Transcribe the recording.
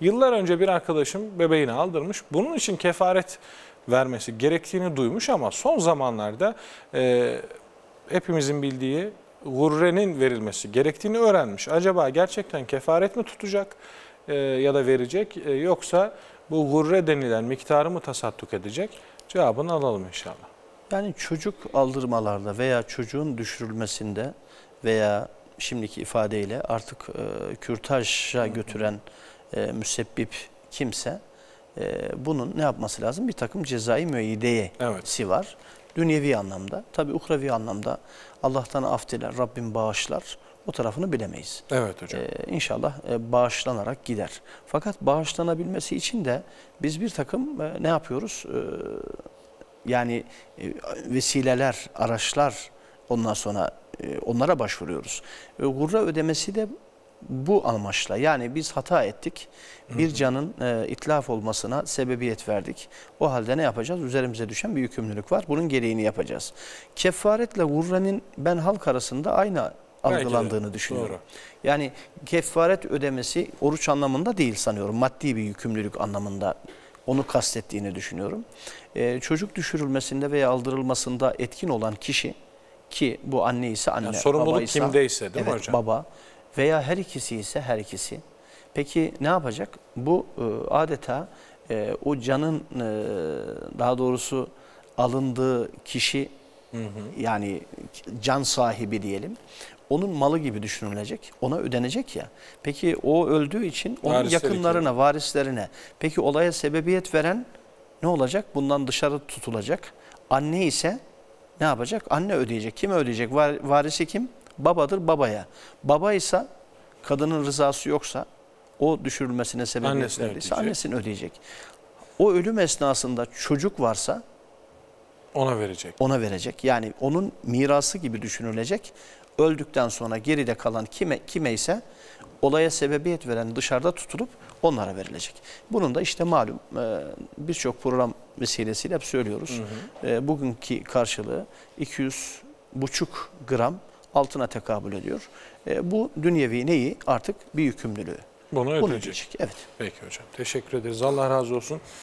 Yıllar önce bir arkadaşım bebeğini aldırmış. Bunun için kefaret vermesi gerektiğini duymuş ama son zamanlarda e, hepimizin bildiği gurrenin verilmesi gerektiğini öğrenmiş. Acaba gerçekten kefaret mi tutacak e, ya da verecek e, yoksa bu gurre denilen miktarı mı tasadduk edecek? Cevabını alalım inşallah. Yani çocuk aldırmalarda veya çocuğun düşürülmesinde veya şimdiki ifadeyle artık e, kürtaja götüren e, müsebbip kimse e, bunun ne yapması lazım? Bir takım cezai müeyyideyesi Evet. var. Dünyevi anlamda, tabi uhrevi anlamda Allah'tan af diler, Rabbim bağışlar. O tarafını bilemeyiz. Evet hocam. Ee, inşallah e, bağışlanarak gider. Fakat bağışlanabilmesi için de biz bir takım e, ne yapıyoruz? Ee, yani e, vesileler, araçlar ondan sonra e, onlara başvuruyoruz. E, gurre ödemesi de bu amaçla yani biz hata ettik. Bir canın e, itlaf olmasına sebebiyet verdik. O halde ne yapacağız? Üzerimize düşen bir yükümlülük var. Bunun gereğini yapacağız. Kefaretle gurrenin ben halk arasında aynı algılandığını düşünüyorum. Doğru. Yani kefaret ödemesi oruç anlamında değil sanıyorum. Maddi bir yükümlülük anlamında onu kastettiğini düşünüyorum. Ee, çocuk düşürülmesinde veya aldırılmasında etkin olan kişi ki bu anne ise anne, Yani sorumluluk baba ise- kimdeyse değil mi evet, hocam? baba veya her ikisi ise her ikisi. Peki ne yapacak? Bu e, adeta e, o canın e, daha doğrusu alındığı kişi yani can sahibi diyelim. Onun malı gibi düşünülecek. Ona ödenecek ya. Peki o öldüğü için onun Varisleri yakınlarına, varislerine. Peki olaya sebebiyet veren ne olacak? Bundan dışarı tutulacak. Anne ise ne yapacak? Anne ödeyecek. Kim ödeyecek? Var, varisi kim? Babadır babaya. Baba ise kadının rızası yoksa o düşürülmesine sebebiyet Annesine verdiyse ödeyecek. annesini ödeyecek. O ölüm esnasında çocuk varsa Ona verecek. ona verecek. Yani onun mirası gibi düşünülecek. Öldükten sonra geride kalan kime, kime ise olaya sebebiyet veren dışarıda tutulup onlara verilecek. Bunun da işte malum e, birçok program vesilesiyle hep söylüyoruz. E, Bugünkü karşılığı 200 buçuk gram altına tekabül ediyor. E, Bu dünyevi neyi? Artık bir yükümlülüğü. Bunu Bunu ödeyecek. ödeyecek. Evet. Peki hocam. Teşekkür ederiz. Allah razı olsun.